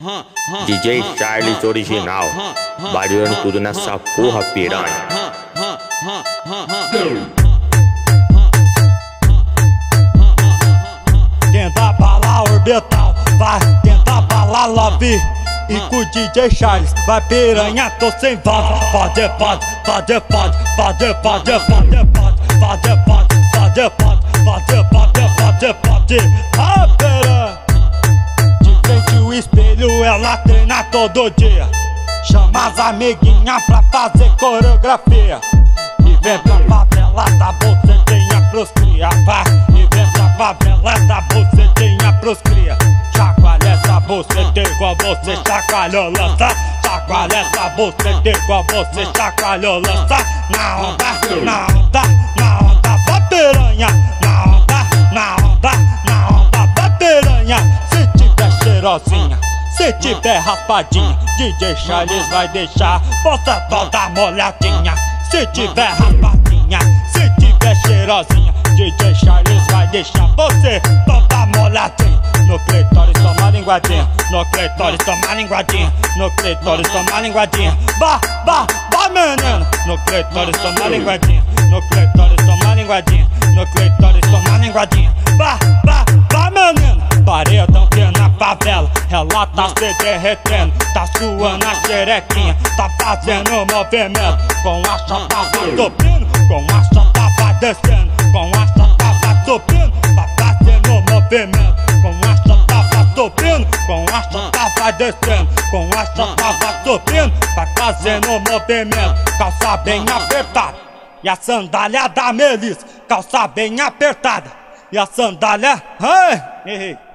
DJ Charles original, variando tudo nessa porra piranha. Tenta balar orbital, vai tentar balar lobby. E com o DJ Charles vai piranha, tô sem voz. Pode, pode, pode, pode, pode, pode, pode, pode, pode, pode, pode, pode, pode, pode, pode, pode, ah, piranha. Ela treina todo dia. Chama as amiguinhas pra fazer coreografia. E vem pra favela da bocetinha pros cria, vai. E vem pra favela da bocetinha pros cria. Chacoalha essa boceta igual você chacoalhou lança. Chacoalha essa boceta igual você chacoalhou lança. Na onda, na onda, na onda, vai piranha. Na onda, na onda, na onda, vai piranha. Se tiver cheirosinha. Se tiver raspadinha, DJ Charles vai deixar você toda molhadinha. Se tiver raspadinha, se tiver cheirosinha, DJ Charles vai deixar você toda molhadinha. No clitóris toma linguadinha, no clitóris toma linguadinha, no clitóris toma linguadinha. Bah, bah, bah menino, no clitóris toma linguadinha, no clitóris toma linguadinha, no clitóris toma linguadinha. Bah, bah, bah menino, paredão favela, ela tá se derretendo, tá suando a xerequinha, tá fazendo movimento, com a chata vai subindo, com a chata vai descendo, com a chata vai subindo, tá fazendo movimento, com a chata vai subindo, com a chata vai descendo, com a chata vai subindo, tá fazendo movimento, calça bem apertada, e a sandália da Melissa, calça bem apertada, e a sandália, ai, errei.